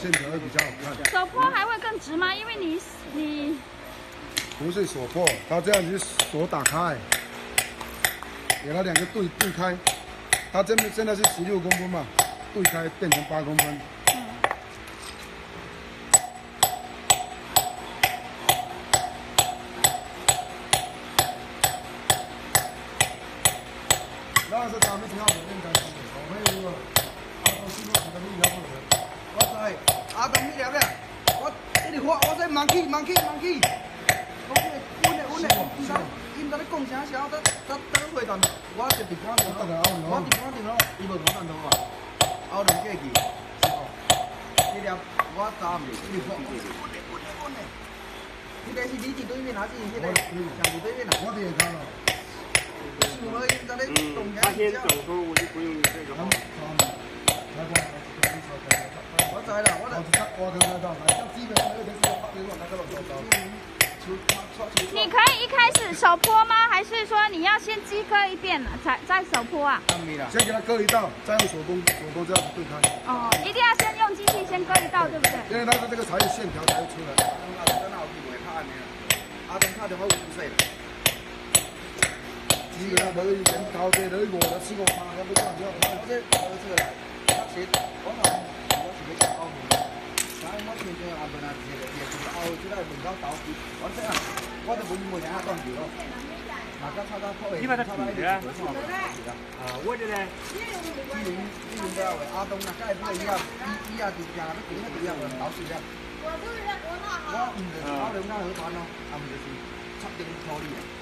线条会比较好看。手坡还会更直吗？因为你你不是锁破，它这样子锁打开，给它两个对对开，它这边现在是十六公分嘛，对开变成八公分。那是咱们挺好的。我们如果阿东师傅可能比较不我知，阿东你了了，我一直发，我说忙起忙起忙起，我这稳的稳的，因在因在咧讲啥时候，得得得回答，我就直讲电话，我直讲电话，伊无同我电话，后两过去，你了，我早唔一直发，稳的稳的稳的，迄个是你伫对面还是迄个上对面啊？我点开了。是我因在咧动啥他先走？说我就不用这个号。你可以一开始手坡吗？还是说你要先机割一遍才再手坡啊？先给它割一道，再用手工手工这样对开。哦，一定要先用机器先割一道，对不对？因为它的这个才有线条才会出来。阿东打电话有说啦。基本上都以前搞这都我的吃过饭，要不这样就要看。我这我这个来，确实我讲我是要搞门，但係我前邊阿本啊，這個也是拗出來門口倒去，我這樣我就本門下當住咯。大家抄抄鋪嚟，抄抄啲嘢，啊，我这呢，依年依年都係阿東啊，梗係都係依家依依家條價都點一點樣倒住啫。我唔係考慮啱好睇咯，係咪先？七點錯啲啊，真嘅。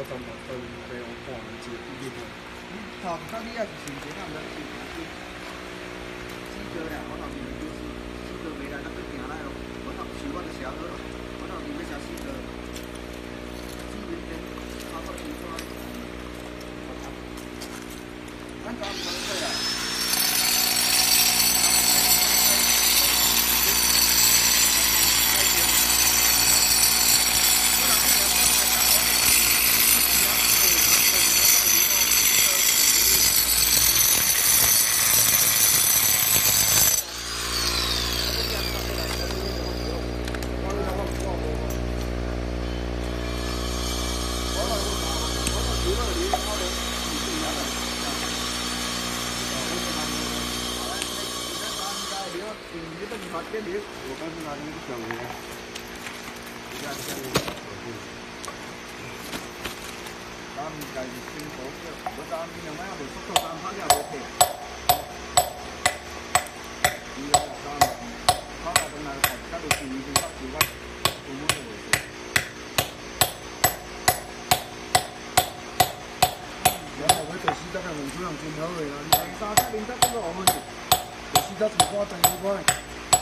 我怎么都被我破了接地地破。頭頭呢一前幾啱唔啱先？知咗啦，我頭面知知咗未啦？得佢行啦，我頭前我就寫咗咯，我頭面咩寫知咗？知咗嘅，差不多知咗。咁就唔使啦。我刚是拿那个小的，一下子这样咱们家己先做个，我咱们另外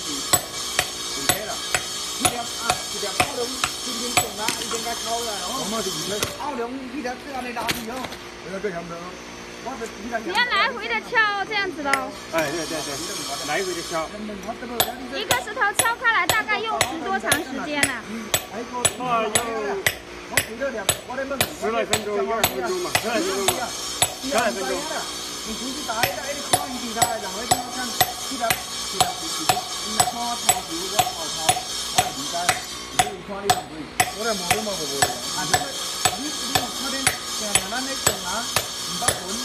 出嘅都是唔寫啦。呢條啊，呢條歐龍天天送啦，已經解溝啦，我们就以前歐龍呢條即係你打住咯，那个什么？我就點解？你要来回的敲这样子咯，哎，对对对，来回的敲。一个石头敲开来大概用时多長時間啊？哦，有我十来分钟，二十分钟嘛，十來分钟嘛。十來分鐘。你出去打一打，你看一地他，然後你看，其他其他是是，你看我掏球，我掏掏，我係唔解，你看你唔會。我来摸都摸不过。啊，你你你看啲成日咱啲動啊，唔得本。